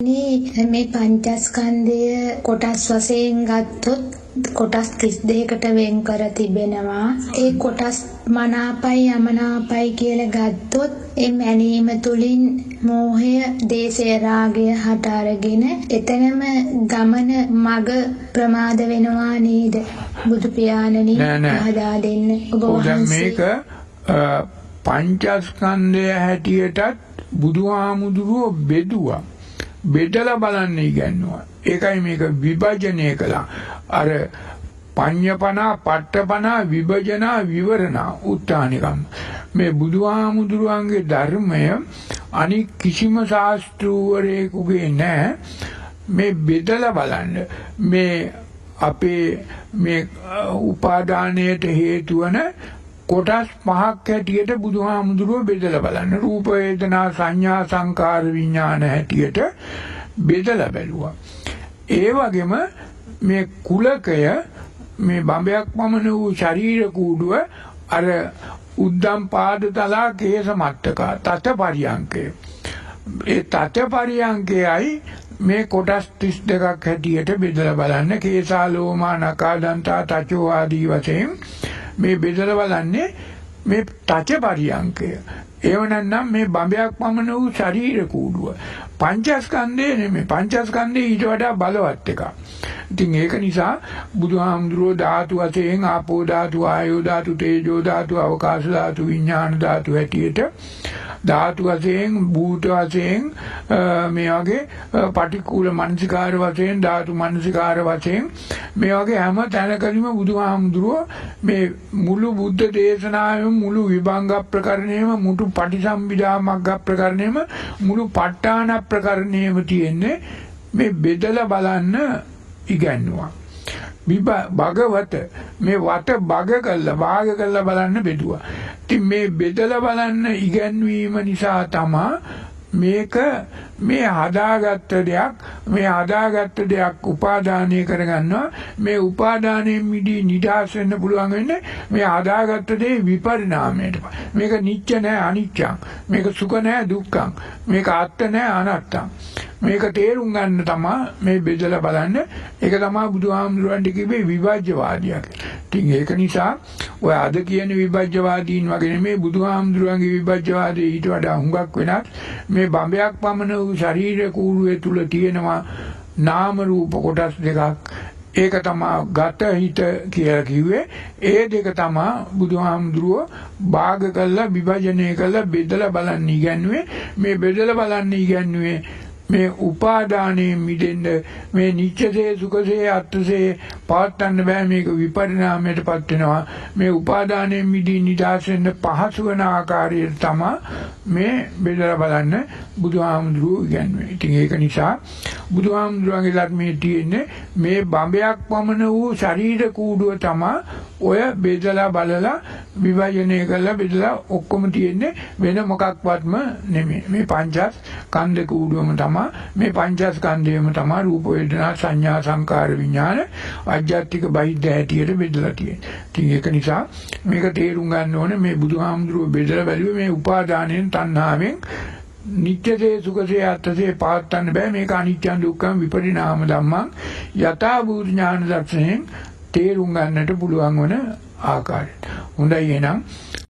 මේ පංචස්කන්ධය කොටස් වශයෙන් ගත්තොත් කොටස් 32කට වෙන් කර තිබෙනවා. ඒ කොටස් මනාපයි අමනාපයි කියලා ගත්තොත් ඒ මැනීම තුලින් මෝහය, දේශය, රාගය හට අරගෙන එතනම ගමන මග ප්‍රමාද වෙනවා නේද? බුදු පියාණනි පහදා දෙන්න. ඔබ මේක පංචස්කන්ධය හැටියටත් බුදුහාමුදුරුවෝ බෙදුවා. බෙදලා බලන්න ඉගන්නවා. ඒකයි මේක විභජනය කළා. අර පඤ්ඤපනා පට්ඨපනා විභජනා විවරණා උත්තානිකම් මේ බුදුහාමුදුරුවන්ගේ ධර්මය අනික් කිසිම ශාස්ත්‍රූවරයෙකුගේ නැහැ මේ බෙදලා බලන්න මේ අපේ මේ උපාදානයට හේතු වන කොටස් පහක් හැටියට බුදුහාමුදුරුව බෙදලා බලන්න. රූප වේදනා සංඥා සංකාර විඥාන හැටියට බෙදලා බැලුවා. ඒ වගේම මේ කුලකය මේ බඹයක් පමණ වූ ශරීර කූඩුව අර උද්දම් පාද තලා කේස මට්ටක තත පරියංකය. ඒ තත පරියංකයයි මේ කොටස් 32ක් හැටියට බෙදලා බලන්න කේසා ලෝමා නකා දන්තා තචෝ ආදී වශයෙන් මේ බෙදලා බලන්නේ මේ තච පරියංකය. ඒව නැත්නම් මේ බඹයක් පමණ වූ ශරීර කූඩුව. පංචස්කන්ධය නෙමෙයි. පංචස්කන්ධය ඊට වඩා බලවත් එකක්. ඉතින් ඒක නිසා බුදුහාමුදුරුවෝ ධාතු වශයෙන් ආපෝ ධාතු, ආයෝ ධාතු, තේජෝ ධාතු, අවකාශ ධාතු, විඥාන ධාතු හැටියට ධාතු වශයෙන් භූත වශයෙන් මේ වගේ පටික්කුල මනසිකාර වශයෙන් ධාතු මනසිකාර වශයෙන් මේ වගේ හැම තැනකදීම බුදුහාමුදුරුව මේ මුළු බුද්ධ දේශනාවෙම මුළු විභංග ප්‍රකරණයම මුළු පටිසම්භිදා මග්ග ප්‍රකරණයම මුළු ප ဋ ාණ ප්‍රකරණයම තියෙන්නේ මේ බෙදලා බලන්න ඉගැන්නුවා භගවත මේ වත බග කළා භාග කළා බලන්න බෙදුවා. ඉතින් මේ බෙදලා බලන්න ඉගැන්වීම නිසා තමා මේක මේ හදාගත්ත දෙයක් මේ හදාගත්ත දෙයක් උපාදානය කරගන්නවා. මේ උපාදානයෙන් මිදී නිදහස් වෙන්න පුළුවන් වෙන්නේ මේ හදාගත්ත දේ විපරිණාමයට. මේක නිච්ච නෑ අනිච්චං. මේක සුඛ නෑ දුක්ඛං. මේක අත්ත නෑ අනත්තං. මේක තේරුම් ගන්න තමයි මේ බෙදලා බලන්න. ඒක තමයි බුදුහාමුදුරන්ට කිව්වේ විභජ්‍යවාදියා කියලා. ඉතින් ඒක නිසා ඔය අද කියන විභජ්‍යවාදීන් වගේ නෙමේ බුදුහාමුදුරන්ගේ විභජ්‍යවාදයේ ඊට වඩා හුඟක් වෙනත් මේ බඹයක් පමණ වූ ශරීර කූරුවේ තුල තියෙනවා නාම රූප කොටස් දෙකක්. ඒක තමයි ගත හිත කියලා කිව්වේ. ඒ දෙක තමයි බුදුහාමුදුරුව භාග කළා විභජනය කළා බෙදලා බලන්න ඉගැන්නුවේ. මේ බෙදලා බලන්න ඉගැන්නුවේ මේ උපාදානයෙන් මිදෙන්න මේ නිච්චසේ සුඛසේ අත්සේ පවත්න්න බෑ මේක විපරිණාමයටපත් වෙනවා මේ උපාදානයෙන් මිදී නිදහස් වෙන්න පහසු වෙන ආකාරයට තමයි මේ බෙදලා බලන්න බුදුහාමුදුරුවෝ ඉගන්වන්නේ. ඉතින් ඒක නිසා බුදුහාමුදුරුවන්ගේ ධර්මයේ තියෙන්නේ මේ බඹයක් පමණ වූ ශරීර කූඩුව තමයි ඔය බෙදලා බලලා විභජනය කරලා බෙදලා ඔක්කොම තියෙන්නේ වෙන මොකක්වත්ම නෙමෙයි. මේ පංචස් කන්ද කූඩුවම තමයි මේ පංචස්කන්ධයම තමයි රූප වේදනා සංඥා සංකාර විඥාන අජ්ජත්තික බහිද්ද හැටියට බෙදලා තියෙන්නේ. ඉතින් ඒක නිසා මේක තේරුම් ගන්න ඕනේ මේ බුදුහාමුදුරුව බෙදලා බැලුවේ මේ උපාදානයෙන් තණ්හාවෙන් නිත්‍යසේ සුඛසේ අත්සේ පාත්තන්න බෑ මේක අනිත්‍ය දුක්ඛම් විපරිණාම ධම්මං යථා භූත ඥාන දර්ශනයෙන් තේරුම් ගන්නට පුළුවන් වන ආකාරයට. හොඳයි එහෙනම්